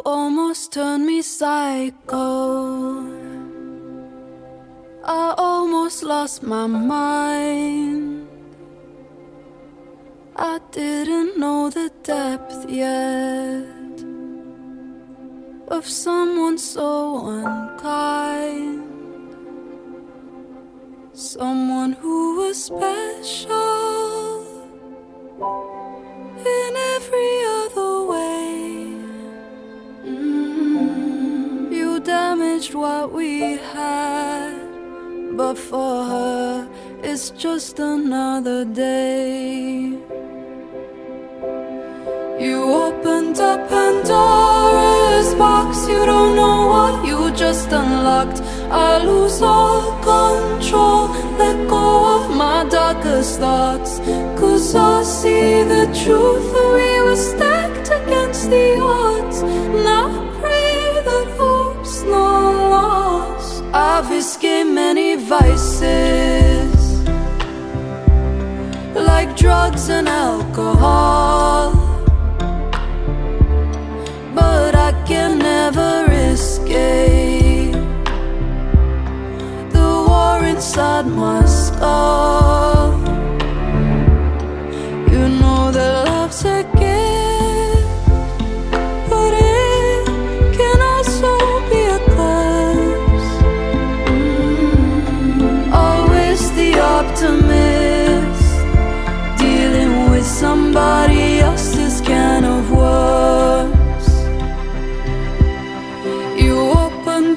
You almost turned me psycho. I almost lost my mind. I didn't know the depth yet of someone so unkind. Someone who was special What we had, but for her, it's just another day. You opened up Pandora's box, you don't know what you just unlocked. I lose all control, let go of my darkest thoughts. Cause I see the truth, we were stacked against the odds. Now escaped many vices, like drugs and alcohol but I can never escape the war inside my skull.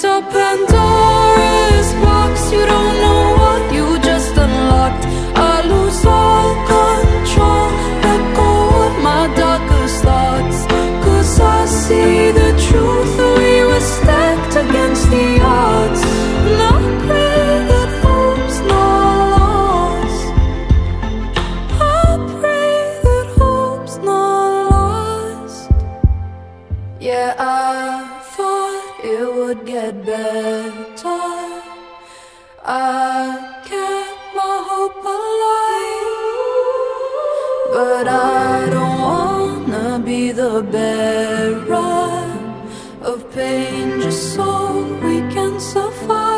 Opened Pandora's box. You don't know what you just unlocked. I lose all control. Let go of my darkest I see the truth. We were stacked against the odds. I pray that hope's not lost. I pray that hope's not lost. Yeah, I get better. I kept my hope alive, but I don't wanna be the bearer of pain just so we can survive.